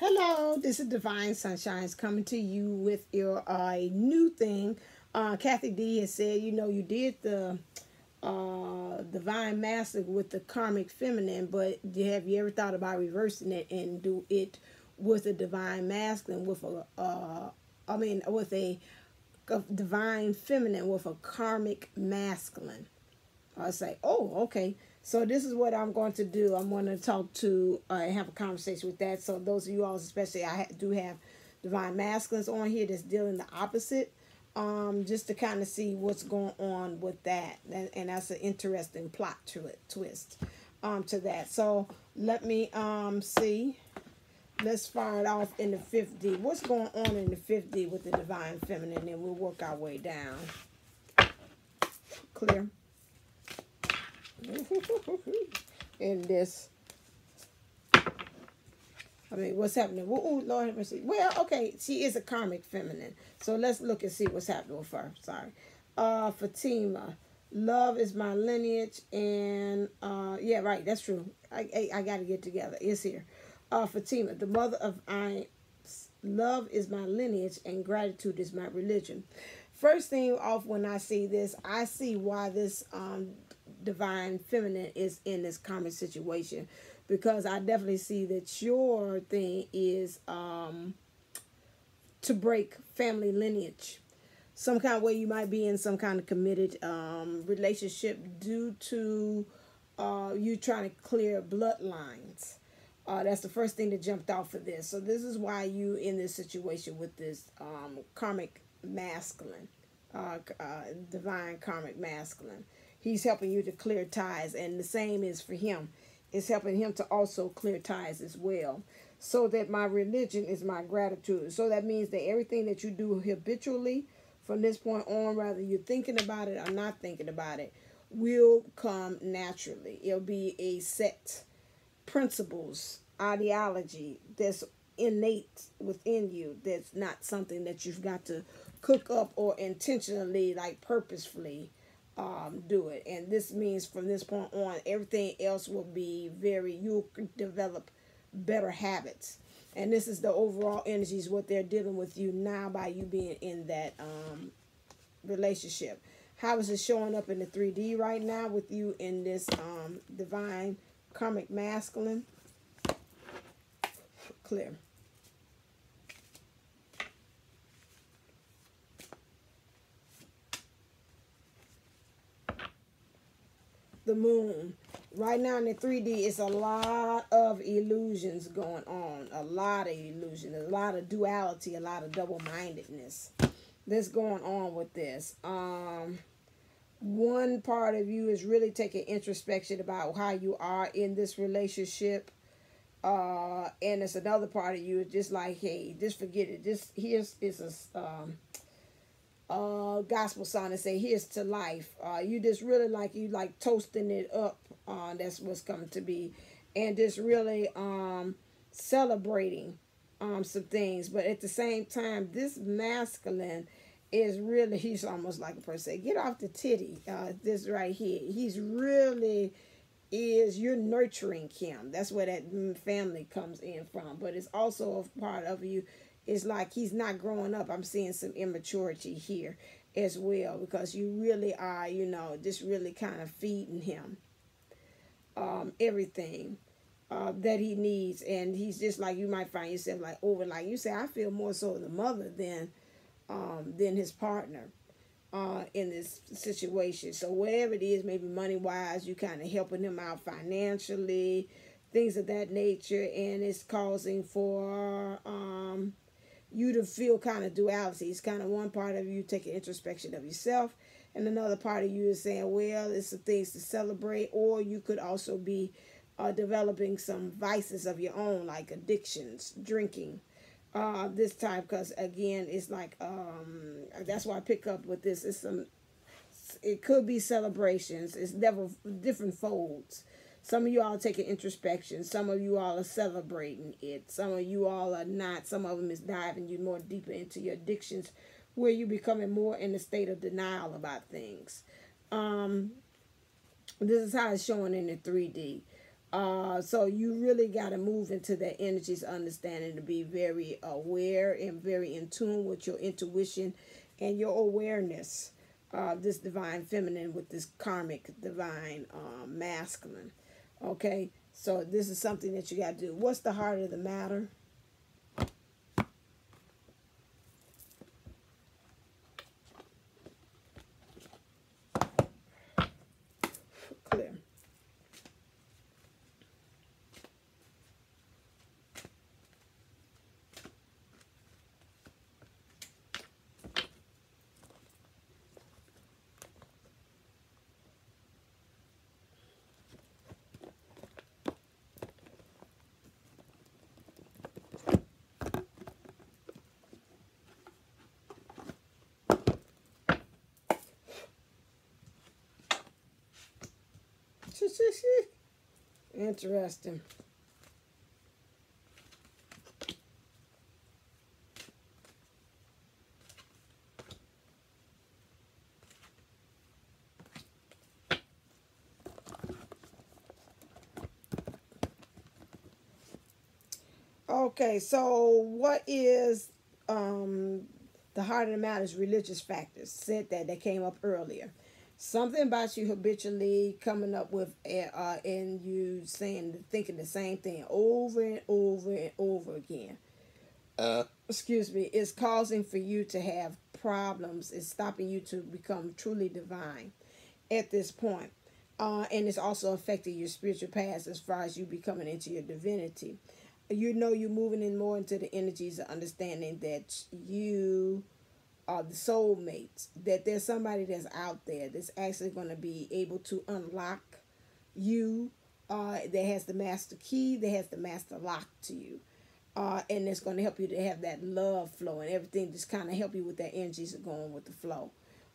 Hello, this is Divine Sunshines coming to you with your uh, new thing. Uh, Kathy D has said, you know, you did the uh, Divine Master with the Karmic Feminine, but have you ever thought about reversing it and do it with a Divine Masculine, with a, uh, I mean, with a, a Divine Feminine, with a Karmic Masculine? I say, oh, okay. So this is what I'm going to do. I'm going to talk to uh, have a conversation with that. So those of you all, especially, I do have divine masculines on here that's dealing the opposite, um, just to kind of see what's going on with that, and, and that's an interesting plot to it twist, um, to that. So let me um see. Let's fire it off in the 50. What's going on in the 50 with the divine feminine, and we'll work our way down. Clear. in this. I mean, what's happening? Oh, Lord have mercy. Well, okay, she is a karmic feminine. So let's look and see what's happening with her. Sorry. Uh, Fatima. Love is my lineage. And, uh, yeah, right, that's true. I, I, I got to get together. It's here. Uh, Fatima, the mother of I. Love is my lineage and gratitude is my religion. First thing off when I see this, I see why this um, divine feminine is in this common situation because I definitely see that your thing is um to break family lineage. Some kind of way you might be in some kind of committed um relationship due to uh you trying to clear bloodlines. Uh, that's the first thing that jumped off of this. So this is why you in this situation with this um, karmic masculine, uh, uh, divine karmic masculine he's helping you to clear ties and the same is for him. It's helping him to also clear ties as well. So that my religion is my gratitude. So that means that everything that you do habitually from this point on whether you're thinking about it or not thinking about it will come naturally. It'll be a set principles ideology that's innate within you that's not something that you've got to cook up or intentionally like purposefully um, do it. And this means from this point on, everything else will be very, you'll develop better habits. And this is the overall energies, what they're dealing with you now by you being in that um, relationship. How is it showing up in the 3D right now with you in this um, divine karmic masculine? Clear. The moon. Right now in the 3D, it's a lot of illusions going on. A lot of illusion. A lot of duality. A lot of double-mindedness that's going on with this. Um, one part of you is really taking introspection about how you are in this relationship. Uh, and it's another part of you is just like, hey, just forget it. Just here's is a um, uh gospel song and say here's to life. Uh you just really like you like toasting it up uh that's what's coming to be. And just really um celebrating um some things. But at the same time this masculine is really he's almost like a person get off the titty uh this right here. He's really is you're nurturing him. That's where that family comes in from. But it's also a part of you it's like he's not growing up. I'm seeing some immaturity here as well because you really are, you know, just really kind of feeding him um, everything uh, that he needs. And he's just like, you might find yourself like over, like you say, I feel more so the mother than, um, than his partner uh, in this situation. So whatever it is, maybe money wise, you kind of helping him out financially, things of that nature. And it's causing for, um, you to feel kind of duality. It's kind of one part of you taking introspection of yourself, and another part of you is saying, well, it's some things to celebrate, or you could also be uh, developing some vices of your own, like addictions, drinking. Uh, this time, because again, it's like um, that's why I pick up with this. It's some, it could be celebrations. It's never different folds. Some of you all are taking introspection. Some of you all are celebrating it. Some of you all are not. Some of them is diving you more deeper into your addictions where you're becoming more in a state of denial about things. Um, this is how it's showing in the 3D. Uh, so you really got to move into that energies understanding to be very aware and very in tune with your intuition and your awareness. Uh, this divine feminine with this karmic divine uh, masculine. Okay, so this is something that you got to do. What's the heart of the matter? Interesting. Okay, so what is um, the heart of the matter is religious factors. Said that that came up earlier something about you habitually coming up with uh, and you saying thinking the same thing over and over and over again. Uh, excuse me. Is causing for you to have problems. It's stopping you to become truly divine at this point. Uh, and it's also affecting your spiritual path as far as you becoming into your divinity. You know you're moving in more into the energies of understanding that you uh, the soulmates, that there's somebody that's out there that's actually going to be able to unlock you, uh, that has the master key, that has the master lock to you. Uh, and it's going to help you to have that love flow and everything just kind of help you with that energies going with the flow.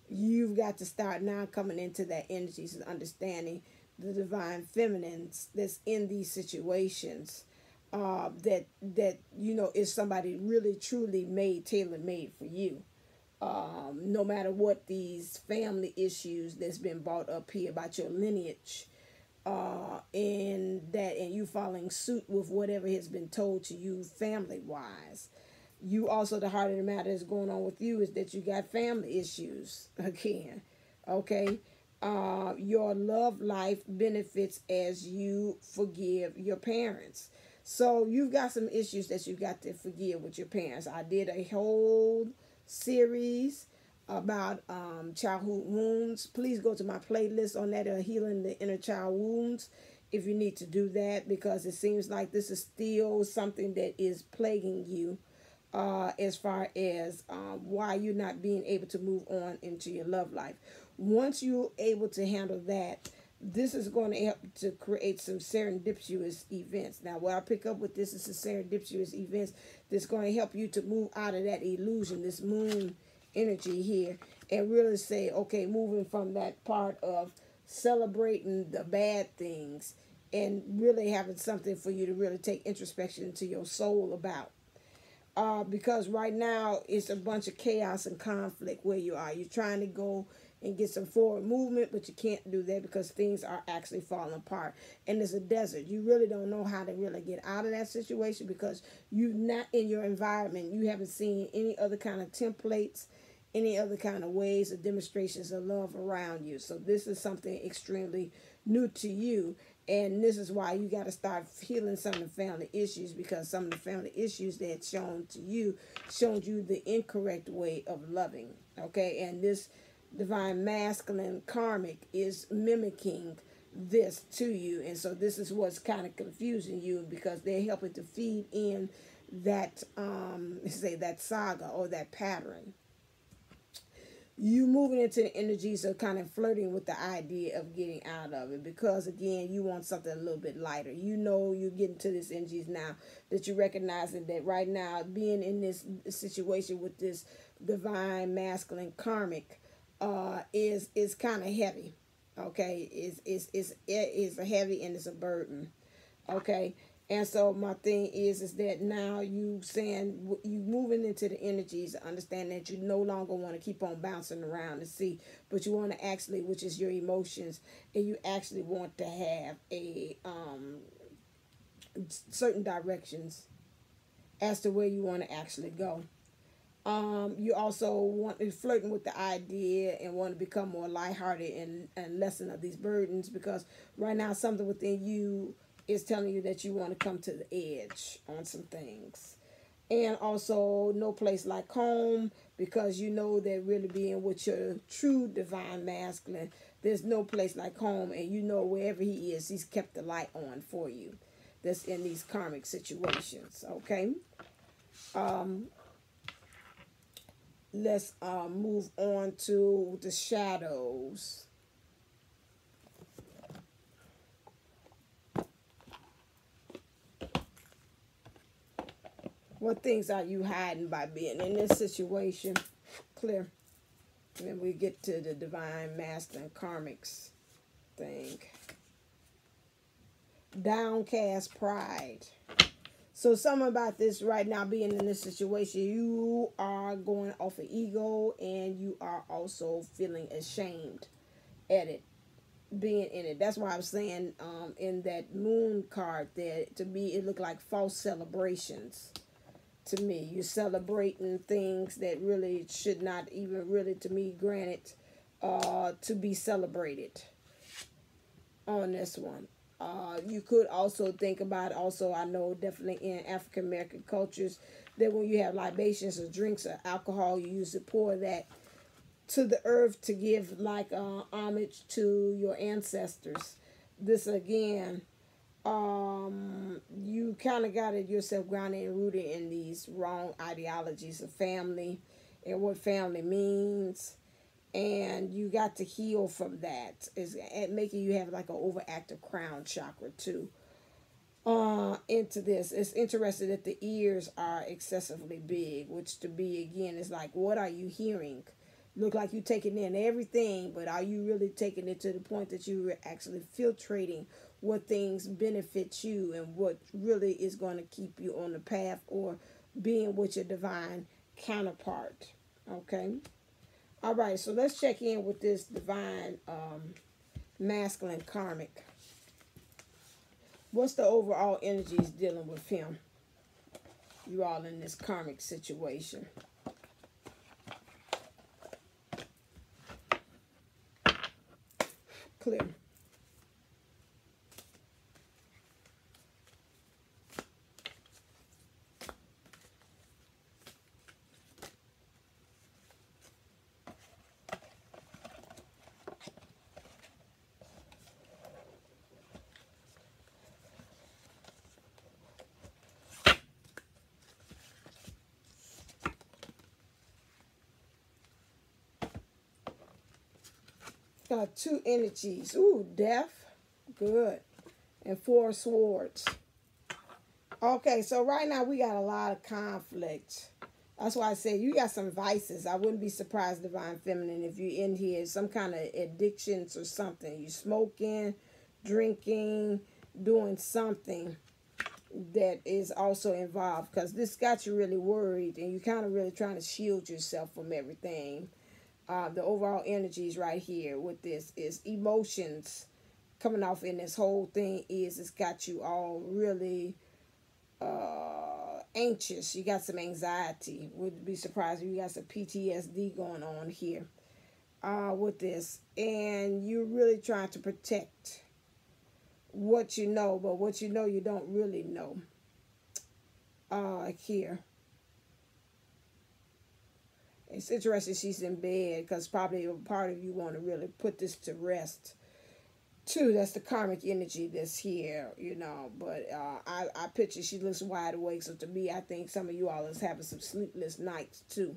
You've got to start now coming into that energies and understanding the divine feminines that's in these situations uh, that that you know is somebody really truly made tailor made for you um, no matter what these family issues that's been brought up here about your lineage uh, and that and you following suit with whatever has been told to you family wise you also the heart of the matter is going on with you is that you got family issues again okay? Uh, your love life benefits as you forgive your parents. So you've got some issues that you got to forgive with your parents. I did a whole series about um, childhood wounds. Please go to my playlist on that, uh, Healing the Inner Child Wounds, if you need to do that, because it seems like this is still something that is plaguing you uh, as far as um, why you're not being able to move on into your love life. Once you're able to handle that, this is going to help to create some serendipitous events. Now, what I pick up with this is the serendipitous events that's going to help you to move out of that illusion, this moon energy here, and really say, okay, moving from that part of celebrating the bad things and really having something for you to really take introspection into your soul about. Uh, because right now it's a bunch of chaos and conflict where you are. You're trying to go and get some forward movement, but you can't do that because things are actually falling apart. And it's a desert. You really don't know how to really get out of that situation because you're not in your environment. You haven't seen any other kind of templates, any other kind of ways or demonstrations of love around you. So this is something extremely new to you. And this is why you got to start healing some of the family issues because some of the family issues that shown to you showed you the incorrect way of loving. Okay, and this divine masculine karmic is mimicking this to you. And so this is what's kind of confusing you because they're helping to feed in that um say that saga or that pattern. You moving into the energies of kind of flirting with the idea of getting out of it because again you want something a little bit lighter. You know you're getting to this energies now that you're recognizing that right now being in this situation with this divine masculine karmic uh, is is kind of heavy. Okay, is is is it is a heavy and it's a burden. Okay, And so my thing is is that now you saying you moving into the energies, understand that you no longer want to keep on bouncing around to see, but you want to actually, which is your emotions, and you actually want to have a um certain directions as to where you want to actually go. Um, you also want to flirting with the idea and want to become more lighthearted and, and lessen of these burdens because right now something within you is telling you that you want to come to the edge on some things. And also no place like home because you know that really being with your true divine masculine, there's no place like home and you know wherever he is, he's kept the light on for you. That's in these karmic situations. Okay. Um let's uh, move on to the shadows. What things are you hiding by being in this situation? Clear. And then we get to the divine master and karmics thing. Downcast pride. So something about this right now being in this situation, you are going off of ego and you are also feeling ashamed at it being in it. That's why I was saying um, in that moon card that to me it looked like false celebrations. To me, you're celebrating things that really should not even really to me granted uh, to be celebrated on this one. Uh, you could also think about also I know definitely in African American cultures that when you have libations or drinks or alcohol, you use to pour that to the earth to give like uh, homage to your ancestors. This again, um, you kind of got it yourself grounded and rooted in these wrong ideologies of family and what family means and you got to heal from that. Is making you have like an overactive crown chakra too. Uh into this. It's interesting that the ears are excessively big which to be again is like what are you hearing? Look like you're taking in everything but are you really taking it to the point that you're actually filtrating what things benefit you and what really is going to keep you on the path or being with your divine counterpart okay all right, so let's check in with this divine um, masculine karmic. What's the overall energies dealing with him? You all in this karmic situation. Clear. Got two energies. Ooh, death. Good. And four swords. Okay, so right now we got a lot of conflict. That's why I said you got some vices. I wouldn't be surprised, Divine Feminine, if you're in here some kind of addictions or something. You smoking, drinking, doing something that is also involved because this got you really worried and you're kind of really trying to shield yourself from everything uh, the overall energies right here with this is emotions coming off in this whole thing is it's got you all really uh, anxious. You got some anxiety. Would be surprised if you got some PTSD going on here uh, with this. And you're really trying to protect what you know, but what you know you don't really know uh, here. It's interesting she's in bed because probably a part of you want to really put this to rest. Too, that's the karmic energy that's here, you know. But uh, I, I picture she looks wide awake. So to me, I think some of you all is having some sleepless nights too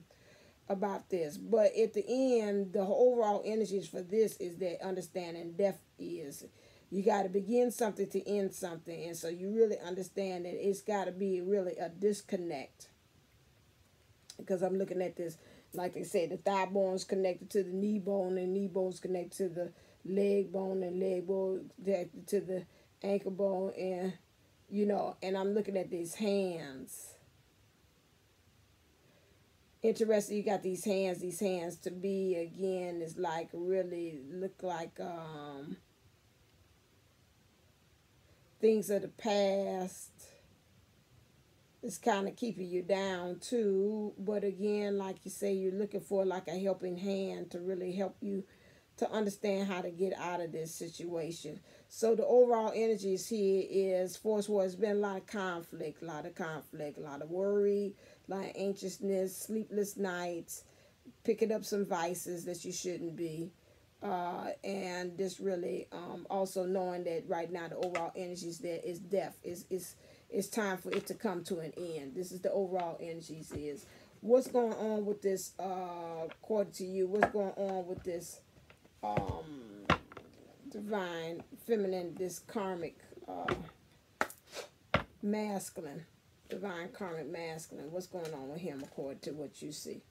about this. But at the end, the overall energies for this is that understanding death is you got to begin something to end something. And so you really understand that it's got to be really a disconnect. Because I'm looking at this like they said, the thigh bone is connected to the knee bone, and knee bone is connected to the leg bone, and leg bone connected to the ankle bone, and you know, and I'm looking at these hands. Interesting, you got these hands, these hands to be again is like really look like um things of the past. It's kind of keeping you down too. But again, like you say, you're looking for like a helping hand to really help you to understand how to get out of this situation. So the overall energies here is four swords. It's been a lot of conflict, a lot of conflict, a lot of worry, a lot of anxiousness, sleepless nights, picking up some vices that you shouldn't be. Uh, and just really um, also knowing that right now the overall energies there is death. Is is it's time for it to come to an end. This is the overall energies is. What's going on with this uh according to you? What's going on with this um divine feminine, this karmic uh masculine, divine karmic masculine? What's going on with him according to what you see?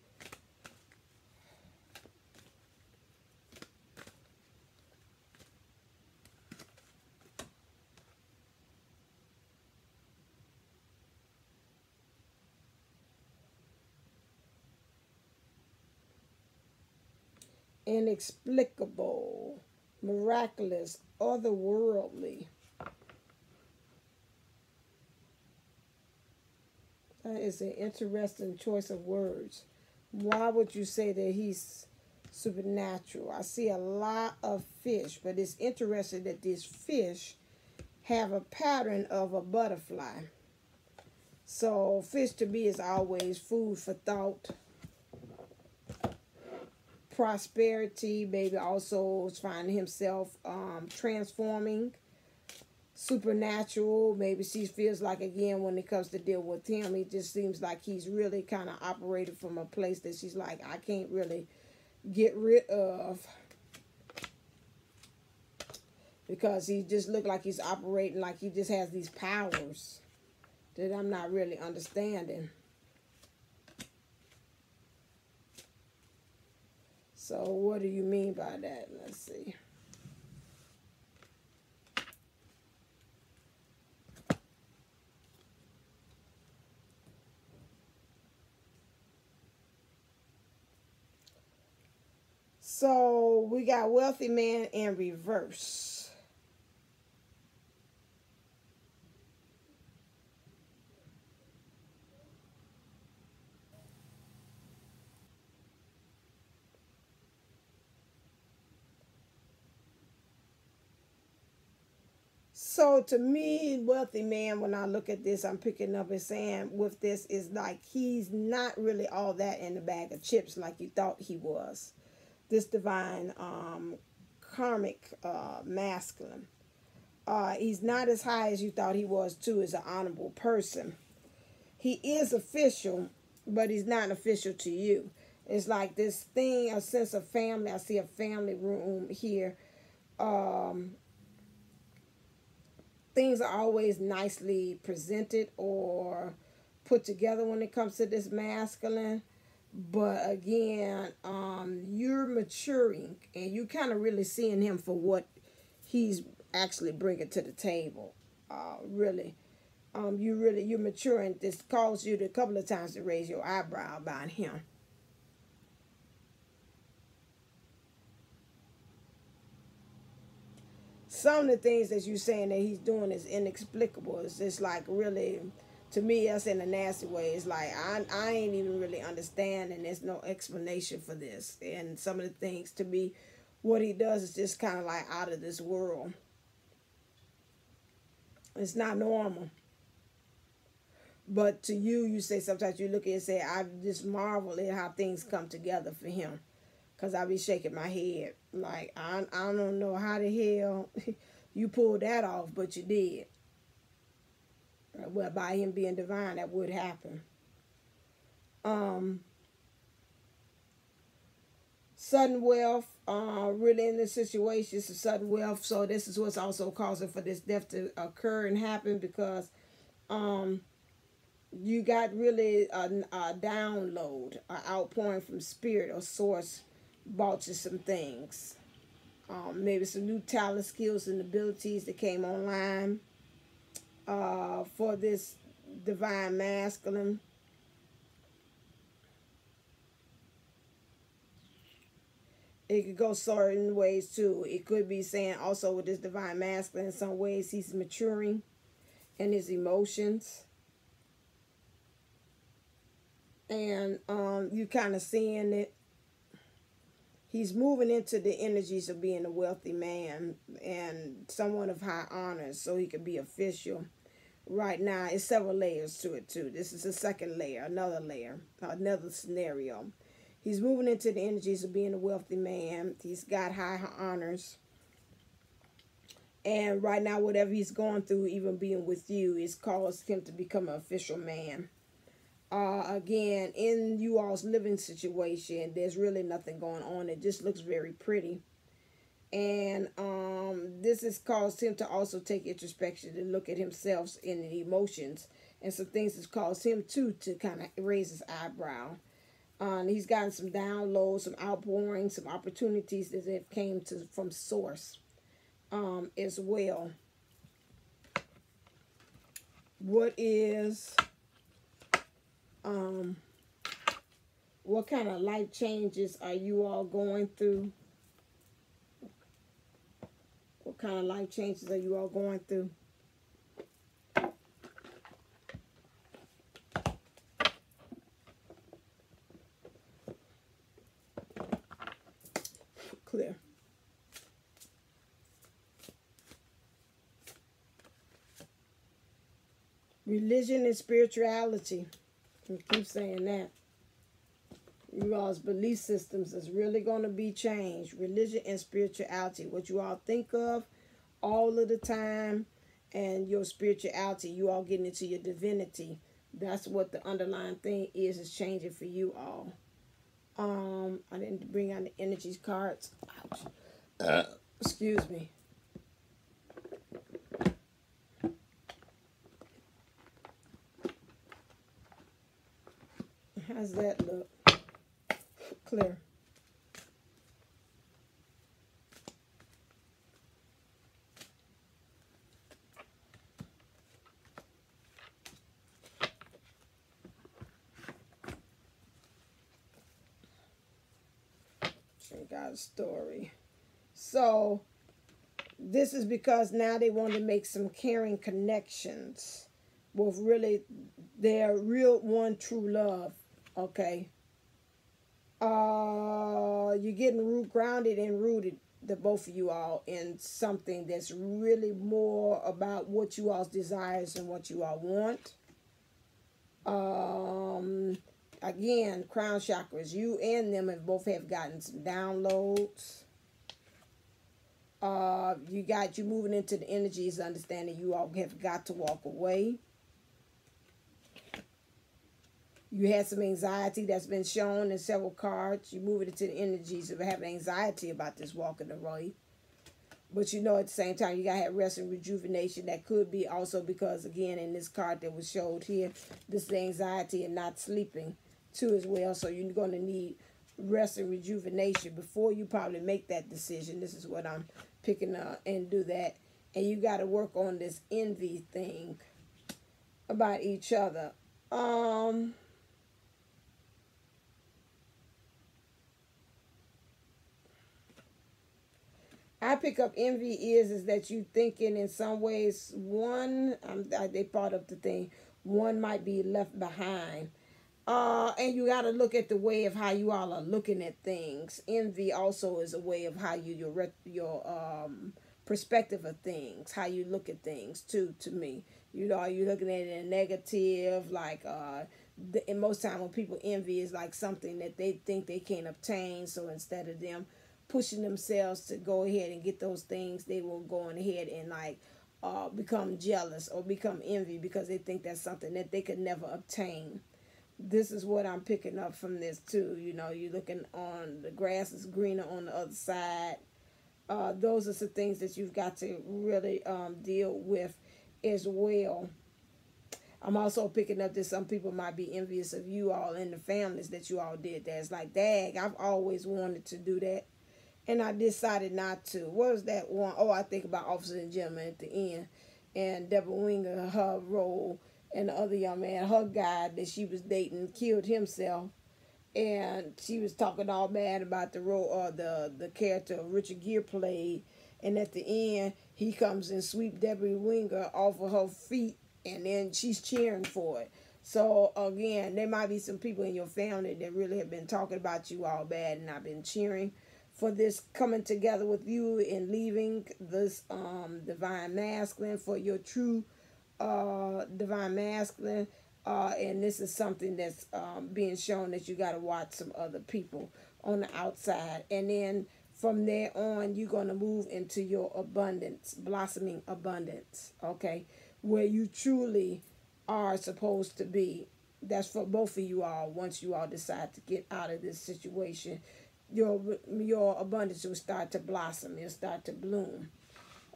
Inexplicable, miraculous, otherworldly. That is an interesting choice of words. Why would you say that he's supernatural? I see a lot of fish, but it's interesting that these fish have a pattern of a butterfly. So fish to me is always food for thought prosperity, maybe also finding himself um, transforming, supernatural. Maybe she feels like, again, when it comes to deal with him, it just seems like he's really kind of operated from a place that she's like, I can't really get rid of. Because he just looked like he's operating like he just has these powers that I'm not really understanding. So what do you mean by that? Let's see. So we got wealthy man in reverse. So to me, wealthy man, when I look at this, I'm picking up and saying with this is like he's not really all that in the bag of chips like you thought he was. This divine um, karmic uh, masculine. Uh, he's not as high as you thought he was too as an honorable person. He is official, but he's not official to you. It's like this thing, a sense of family. I see a family room here. Um, things are always nicely presented or put together when it comes to this masculine. But again um you're maturing and you kind of really seeing him for what he's actually bringing to the table. Uh really. Um you really you're maturing. This caused you to a couple of times to raise your eyebrow about him some of the things that you're saying that he's doing is inexplicable. It's just like really, to me, that's in a nasty way. It's like I, I ain't even really understanding. There's no explanation for this. And some of the things to me, what he does is just kind of like out of this world. It's not normal. But to you, you say sometimes you look at it and say, I just marvel at how things come together for him. Because I be shaking my head. Like, I, I don't know how the hell you pulled that off, but you did. Well, by him being divine, that would happen. Um, sudden wealth, uh, really in this situation, it's a sudden wealth. So this is what's also causing for this death to occur and happen because um, you got really a, a download, an outpouring from spirit or source bought you some things. Um, maybe some new talent, skills, and abilities that came online. uh, for this divine masculine. It could go certain ways too. It could be saying also with this divine masculine, in some ways he's maturing in his emotions. And um, you kind of seeing it. He's moving into the energies of being a wealthy man and someone of high honors so he could be official. Right now, it's several layers to it too. This is the second layer, another layer, another scenario He's moving into the energies of being a wealthy man. He's got high honors. And right now, whatever he's going through, even being with you, is caused him to become an official man. Uh, again, in you all's living situation, there's really nothing going on. It just looks very pretty. And um, this has caused him to also take introspection and look at himself in the emotions. And some things has caused him too to kind of raise his eyebrow. Um, he's gotten some downloads, some outpourings, some opportunities that have came to from source um, as well. What is um what kind of life changes are you all going through? What kind of life changes are you all going through? clear. Religion and spirituality. Keep saying that. You all's belief systems is really going to be changed. Religion and spirituality. What you all think of all of the time and your spirituality. You all getting into your divinity. That's what the underlying thing is, is changing for you all. Um, I didn't bring out the energies cards. Ouch. Uh, excuse me. How's that look? Clear. God's story. So this is because now they want to make some caring connections with really their real one true love. Okay. Uh you're getting root grounded and rooted the both of you all in something that's really more about what you all's desires and what you all want. Um again, crown chakras, you and them have both have gotten some downloads. Uh, you got you moving into the energies, understanding you all have got to walk away. You had some anxiety that's been shown in several cards. You move it into the energies of having anxiety about this walking the road. But you know at the same time you gotta have rest and rejuvenation. That could be also because again in this card that was showed here, this anxiety and not sleeping too as well. So you're going to need rest and rejuvenation before you probably make that decision. This is what I'm picking up and do that. And you got to work on this envy thing about each other. Um I pick up envy is is that you thinking in some ways one um, they brought up the thing one might be left behind uh, and you got to look at the way of how you all are looking at things. Envy also is a way of how you your your um perspective of things, how you look at things too. To me, you know, are you looking at it in negative? Like, uh, the, and most time when people envy is like something that they think they can't obtain. So instead of them pushing themselves to go ahead and get those things, they will go on ahead and like uh, become jealous or become envy because they think that's something that they could never obtain this is what I'm picking up from this too. You know, you're looking on the grass is greener on the other side. Uh, those are some things that you've got to really um, deal with as well. I'm also picking up that some people might be envious of you all and the families that you all did that. It's like, dag, I've always wanted to do that. And I decided not to. What was that one? Oh, I think about Officer and Gentleman at the end and Deborah Winger, her role, and the other young man, her guy that she was dating, killed himself. And she was talking all bad about the role or the the character Richard Gere played. And at the end, he comes and sweep Debbie Winger off of her feet, and then she's cheering for it. So again, there might be some people in your family that really have been talking about you all bad, and I've been cheering for this coming together with you and leaving this um, divine masculine for your true uh, divine masculine. Uh, and this is something that's um, being shown that you got to watch some other people on the outside. And then from there on, you're going to move into your abundance, blossoming abundance, okay? Where you truly are supposed to be. That's for both of you all once you all decide to get out of this situation your your abundance will start to blossom and start to bloom.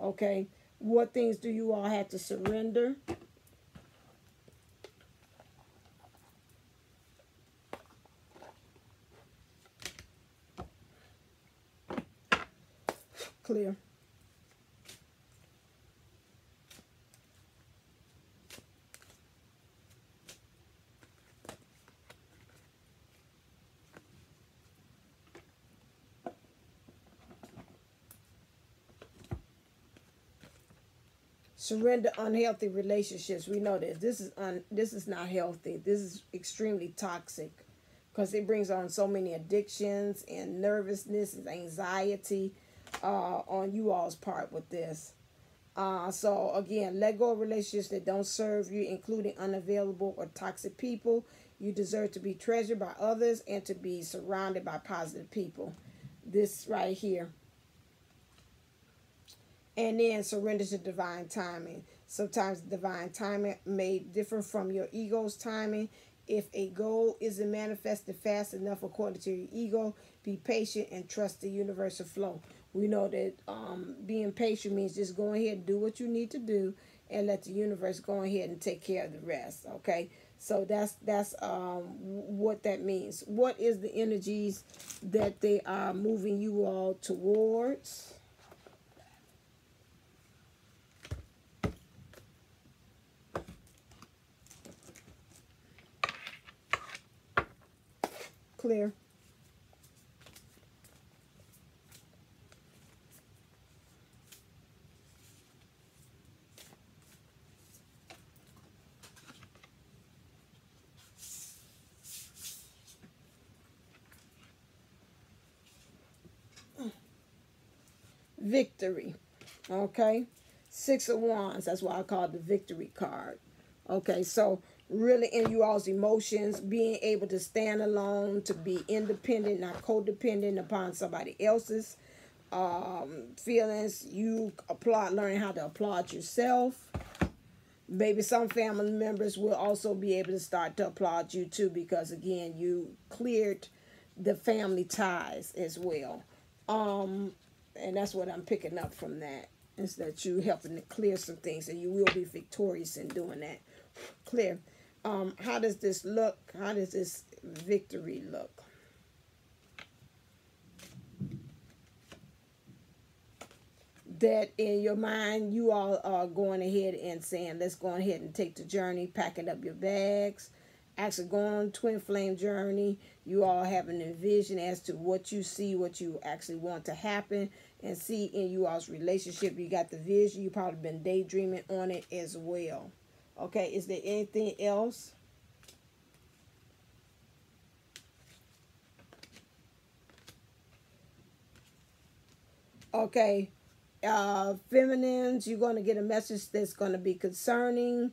Okay, what things do you all have to surrender? Clear. Surrender unhealthy relationships. We know this. this is un this is not healthy. This is extremely toxic because it brings on so many addictions and nervousness and anxiety uh, on you all's part with this. Uh, so again let go of relationships that don't serve you including unavailable or toxic people. You deserve to be treasured by others and to be surrounded by positive people. This right here and then surrender to divine timing. Sometimes divine timing may differ from your ego's timing. If a goal isn't manifested fast enough according to your ego, be patient and trust the universal flow. We know that um, being patient means just go ahead and do what you need to do and let the universe go ahead and take care of the rest. Okay, so that's that's um, what that means. What is the energies that they are moving you all towards? Clear. Victory. Okay. Six of Wands. That's why I call it the victory card. Okay. So really in you all's emotions, being able to stand alone, to be independent, not codependent upon somebody else's um, feelings. You applaud, learning how to applaud yourself. Maybe some family members will also be able to start to applaud you too, because again, you cleared the family ties as well. Um, and that's what I'm picking up from that is that you helping to clear some things, and you will be victorious in doing that. Clear um, how does this look? How does this victory look? That in your mind, you all are going ahead and saying, let's go ahead and take the journey, packing up your bags, actually going on twin flame journey. You all have an vision as to what you see, what you actually want to happen, and see in you all's relationship. You got the vision. You probably been daydreaming on it as well. Okay, is there anything else? Okay, uh, feminines, you're going to get a message that's going to be concerning.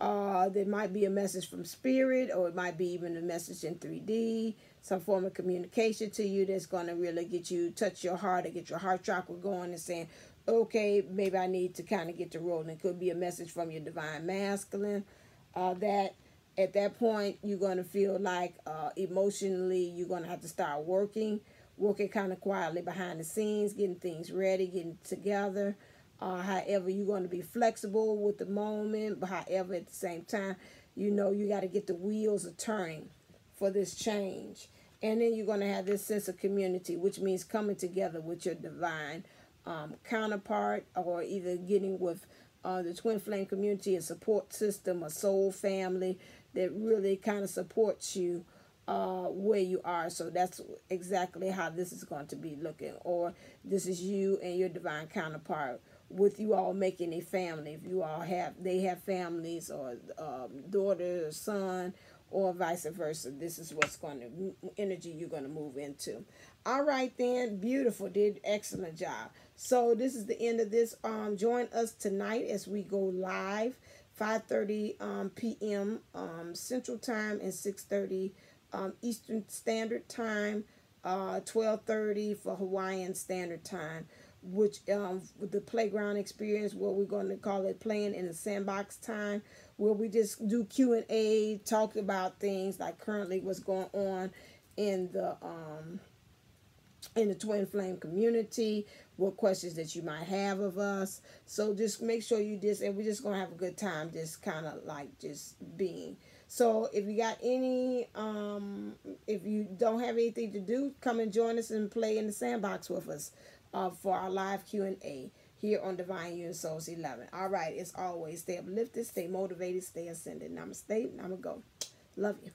Uh, there might be a message from spirit, or it might be even a message in 3D, some form of communication to you that's going to really get you touch your heart or get your heart chakra going and saying, okay, maybe I need to kind of get to rolling. It could be a message from your divine masculine uh, that at that point you're going to feel like uh, emotionally you're going to have to start working, working kind of quietly behind the scenes, getting things ready, getting together. Uh, however, you're going to be flexible with the moment, but however, at the same time, you know you got to get the wheels a turning for this change. And then you're going to have this sense of community, which means coming together with your divine um, counterpart or either getting with uh, the twin flame community a support system a soul family that really kind of supports you uh, where you are. So that's exactly how this is going to be looking. Or this is you and your divine counterpart with you all making a family. If you all have, they have families or um, daughter or son or vice versa. This is what's going to, energy you're going to move into. All right then, beautiful, did excellent job. So this is the end of this. Um, join us tonight as we go live, 5.30 um, p.m. Um, Central Time and 6.30 um, Eastern Standard Time, uh, 12:30 for Hawaiian Standard Time, which um, with the playground experience, what we're going to call it playing in the sandbox time, where we just do Q and A, talk about things like currently what's going on in the um, in the twin flame community what questions that you might have of us. So just make sure you just and we're just gonna have a good time just kind of like just being. So if you got any, um, if you don't have anything to do, come and join us and play in the sandbox with us uh, for our live Q and A here on Divine Unisouls 11. All right, as always, stay uplifted, stay motivated, stay ascended. Namaste, namago. Love you.